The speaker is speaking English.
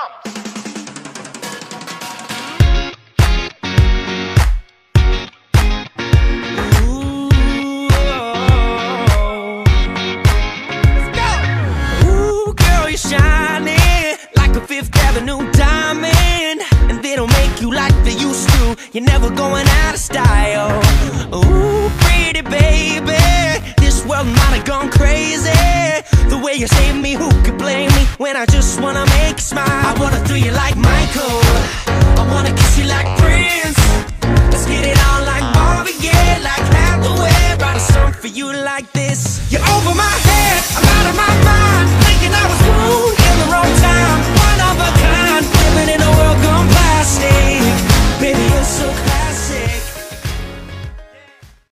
drums. Fifth Avenue diamond, and they don't make you like they used to. You're never going out of style. Ooh, pretty baby, this world might have gone crazy. The way you I just wanna make you smile. I wanna do you like Michael. I wanna kiss you like Prince. Let's get it on like Marvin, yeah Like Hathaway. Write a song for you like this. You're over my head